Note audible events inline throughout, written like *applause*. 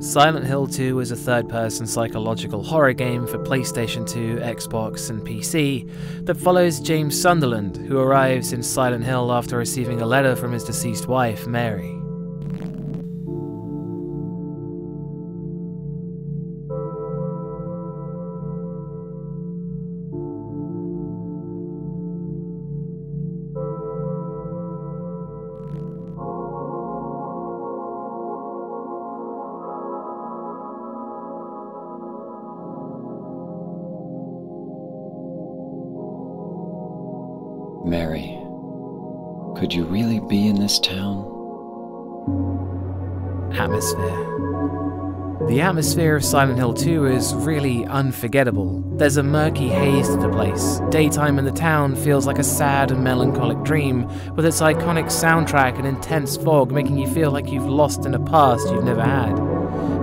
Silent Hill 2 is a third person psychological horror game for PlayStation 2, Xbox, and PC that follows James Sunderland, who arrives in Silent Hill after receiving a letter from his deceased wife, Mary. Could you really be in this town? Atmosphere. The atmosphere of Silent Hill 2 is really unforgettable. There's a murky haze to the place. Daytime in the town feels like a sad and melancholic dream, with its iconic soundtrack and intense fog making you feel like you've lost in a past you've never had.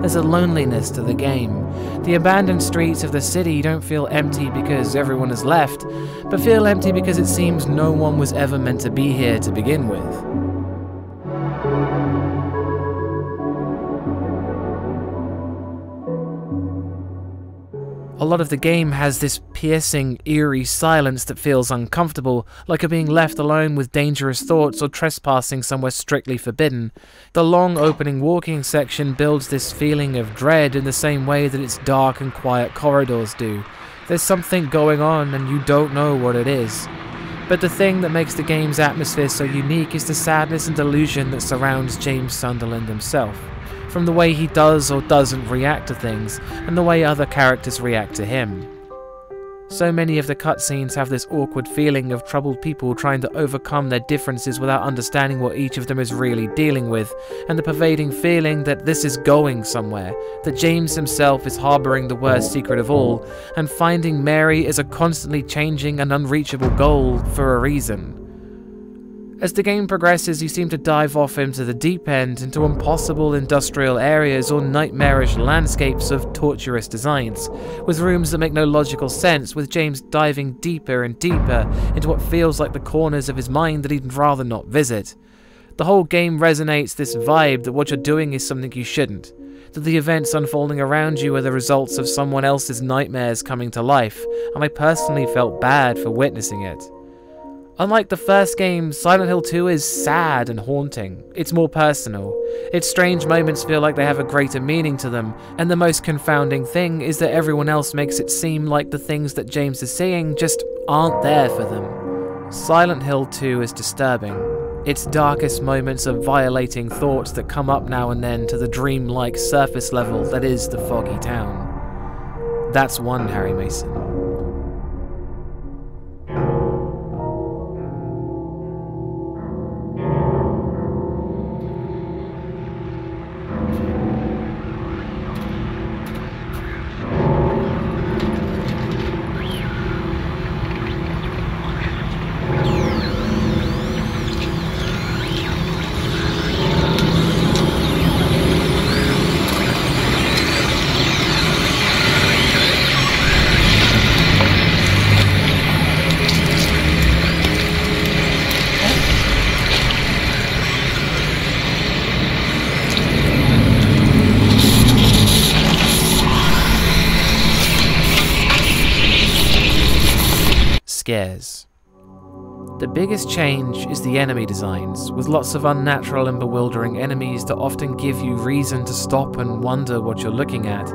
There's a loneliness to the game. The abandoned streets of the city don't feel empty because everyone has left, but feel empty because it seems no one was ever meant to be here to begin with. A lot of the game has this piercing, eerie silence that feels uncomfortable, like you're being left alone with dangerous thoughts or trespassing somewhere strictly forbidden. The long opening walking section builds this feeling of dread in the same way that its dark and quiet corridors do. There's something going on and you don't know what it is. But the thing that makes the game's atmosphere so unique is the sadness and delusion that surrounds James Sunderland himself from the way he does or doesn't react to things, and the way other characters react to him. So many of the cutscenes have this awkward feeling of troubled people trying to overcome their differences without understanding what each of them is really dealing with, and the pervading feeling that this is going somewhere, that James himself is harboring the worst secret of all, and finding Mary is a constantly changing and unreachable goal for a reason. As the game progresses, you seem to dive off into the deep end, into impossible industrial areas or nightmarish landscapes of torturous designs, with rooms that make no logical sense, with James diving deeper and deeper into what feels like the corners of his mind that he'd rather not visit. The whole game resonates this vibe that what you're doing is something you shouldn't, that the events unfolding around you are the results of someone else's nightmares coming to life, and I personally felt bad for witnessing it. Unlike the first game, Silent Hill 2 is sad and haunting. It's more personal. Its strange moments feel like they have a greater meaning to them, and the most confounding thing is that everyone else makes it seem like the things that James is seeing just aren't there for them. Silent Hill 2 is disturbing. Its darkest moments are violating thoughts that come up now and then to the dreamlike surface level that is the foggy town. That's one Harry Mason. Scares. The biggest change is the enemy designs, with lots of unnatural and bewildering enemies that often give you reason to stop and wonder what you're looking at.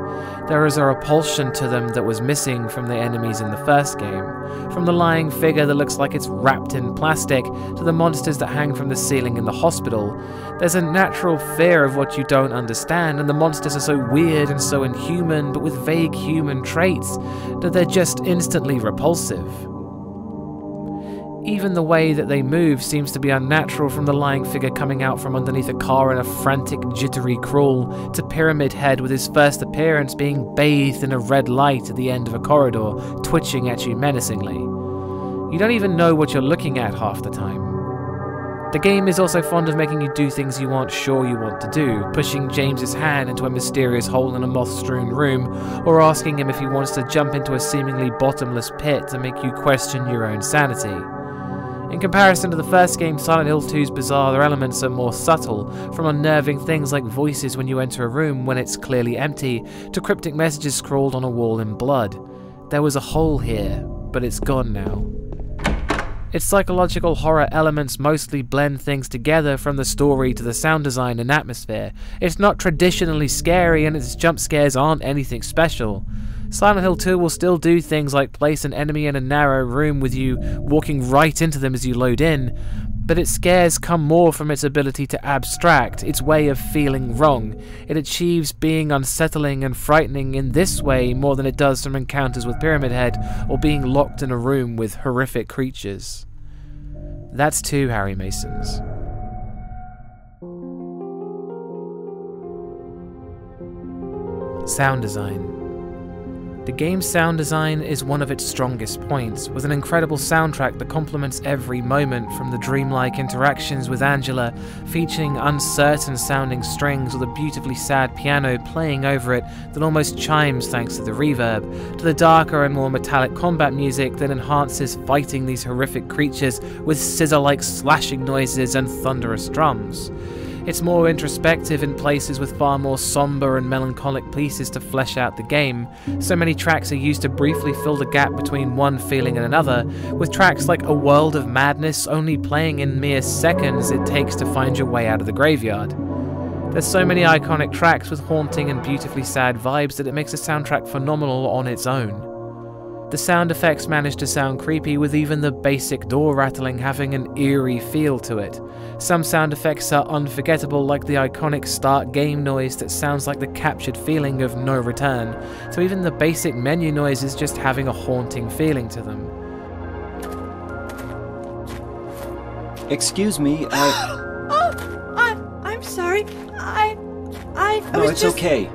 There is a repulsion to them that was missing from the enemies in the first game. From the lying figure that looks like it's wrapped in plastic, to the monsters that hang from the ceiling in the hospital. There's a natural fear of what you don't understand, and the monsters are so weird and so inhuman, but with vague human traits, that they're just instantly repulsive. Even the way that they move seems to be unnatural from the lying figure coming out from underneath a car in a frantic, jittery crawl, to Pyramid Head with his first appearance being bathed in a red light at the end of a corridor, twitching at you menacingly. You don't even know what you're looking at half the time. The game is also fond of making you do things you aren't sure you want to do, pushing James's hand into a mysterious hole in a moth-strewn room, or asking him if he wants to jump into a seemingly bottomless pit to make you question your own sanity. In comparison to the first game, Silent Hill 2's bizarre elements are more subtle, from unnerving things like voices when you enter a room when it's clearly empty, to cryptic messages scrawled on a wall in blood. There was a hole here, but it's gone now. Its psychological horror elements mostly blend things together from the story to the sound design and atmosphere. It's not traditionally scary and its jump scares aren't anything special. Silent Hill 2 will still do things like place an enemy in a narrow room with you walking right into them as you load in, but its scares come more from its ability to abstract, its way of feeling wrong. It achieves being unsettling and frightening in this way more than it does from encounters with Pyramid Head or being locked in a room with horrific creatures. That's two Harry Masons. Sound design. The game's sound design is one of its strongest points, with an incredible soundtrack that complements every moment from the dreamlike interactions with Angela, featuring uncertain sounding strings with a beautifully sad piano playing over it that almost chimes thanks to the reverb, to the darker and more metallic combat music that enhances fighting these horrific creatures with scissor like slashing noises and thunderous drums. It's more introspective in places with far more somber and melancholic pieces to flesh out the game. So many tracks are used to briefly fill the gap between one feeling and another, with tracks like A World of Madness only playing in mere seconds it takes to find your way out of the graveyard. There's so many iconic tracks with haunting and beautifully sad vibes that it makes the soundtrack phenomenal on its own. The sound effects manage to sound creepy with even the basic door rattling having an eerie feel to it. Some sound effects are unforgettable like the iconic start game noise that sounds like the captured feeling of no return, so even the basic menu noises just having a haunting feeling to them. Excuse me, I... *gasps* Oh, oh, I, I'm sorry. I, I No, was it's just... okay.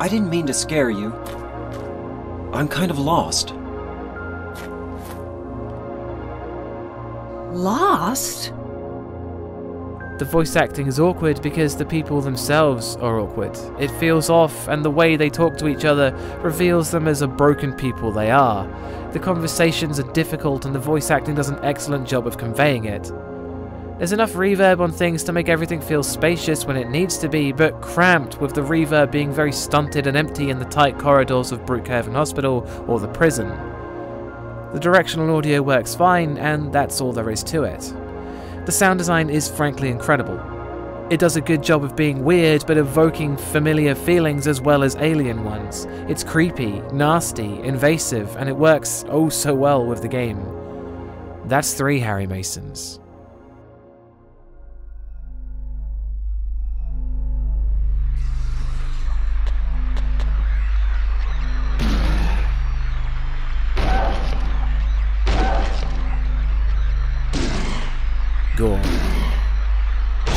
I didn't mean to scare you. I'm kind of lost. Lost? The voice acting is awkward because the people themselves are awkward. It feels off, and the way they talk to each other reveals them as a broken people they are. The conversations are difficult, and the voice acting does an excellent job of conveying it. There's enough reverb on things to make everything feel spacious when it needs to be, but cramped with the reverb being very stunted and empty in the tight corridors of Brookhaven Hospital or the prison. The directional audio works fine, and that's all there is to it. The sound design is frankly incredible. It does a good job of being weird but evoking familiar feelings as well as alien ones. It's creepy, nasty, invasive, and it works oh so well with the game. That's three Harry Masons.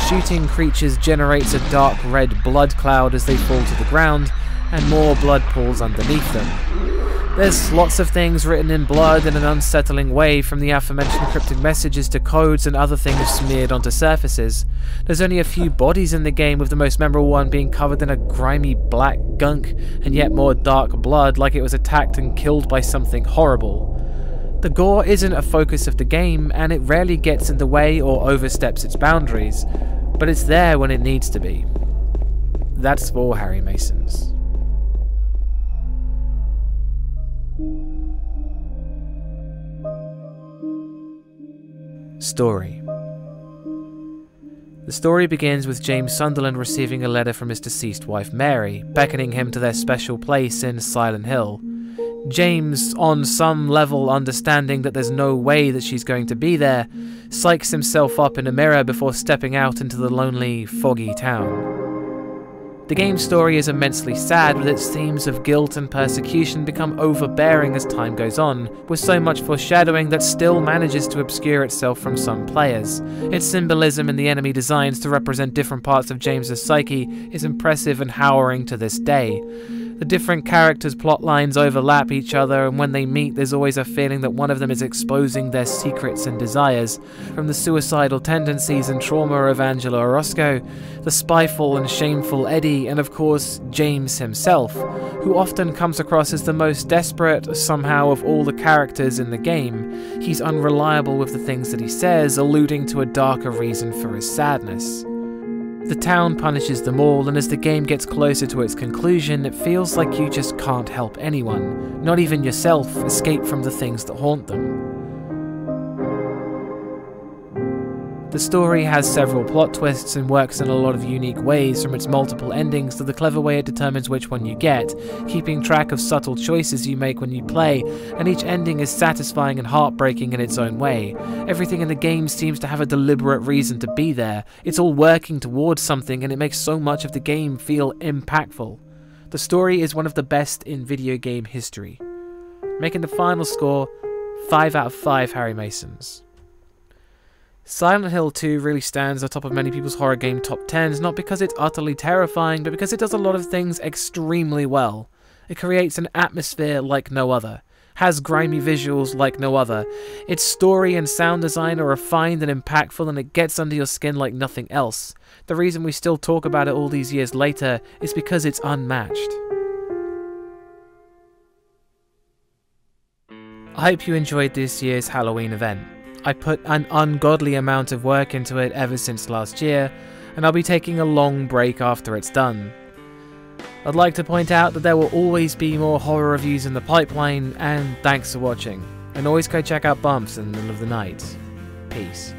Shooting creatures generates a dark red blood cloud as they fall to the ground, and more blood pools underneath them. There's lots of things written in blood in an unsettling way, from the aforementioned cryptic messages to codes and other things smeared onto surfaces. There's only a few bodies in the game, with the most memorable one being covered in a grimy black gunk, and yet more dark blood like it was attacked and killed by something horrible. The gore isn't a focus of the game, and it rarely gets in the way or oversteps its boundaries, but it's there when it needs to be. That's four Harry Masons. Story The story begins with James Sunderland receiving a letter from his deceased wife Mary, beckoning him to their special place in Silent Hill. James, on some level understanding that there's no way that she's going to be there, psychs himself up in a mirror before stepping out into the lonely, foggy town. The game's story is immensely sad, with its themes of guilt and persecution become overbearing as time goes on, with so much foreshadowing that still manages to obscure itself from some players. Its symbolism and the enemy designs to represent different parts of James's psyche is impressive and harrowing to this day. The different characters' plot lines overlap each other, and when they meet, there's always a feeling that one of them is exposing their secrets and desires. From the suicidal tendencies and trauma of Angela Orozco, the spyful and shameful Eddie, and of course, James himself, who often comes across as the most desperate, somehow, of all the characters in the game. He's unreliable with the things that he says, alluding to a darker reason for his sadness. The town punishes them all, and as the game gets closer to its conclusion, it feels like you just can't help anyone, not even yourself, escape from the things that haunt them. The story has several plot twists and works in a lot of unique ways, from its multiple endings to the clever way it determines which one you get, keeping track of subtle choices you make when you play, and each ending is satisfying and heartbreaking in its own way. Everything in the game seems to have a deliberate reason to be there, it's all working towards something, and it makes so much of the game feel impactful. The story is one of the best in video game history. Making the final score 5 out of 5 Harry Masons. Silent Hill 2 really stands atop of many people's horror game top 10s, not because it's utterly terrifying, but because it does a lot of things extremely well. It creates an atmosphere like no other, has grimy visuals like no other. Its story and sound design are refined and impactful, and it gets under your skin like nothing else. The reason we still talk about it all these years later is because it's unmatched. I hope you enjoyed this year's Halloween event. I put an ungodly amount of work into it ever since last year, and I'll be taking a long break after it's done. I'd like to point out that there will always be more horror reviews in the pipeline, and thanks for watching. And always go check out Bumps in the middle of the night. Peace.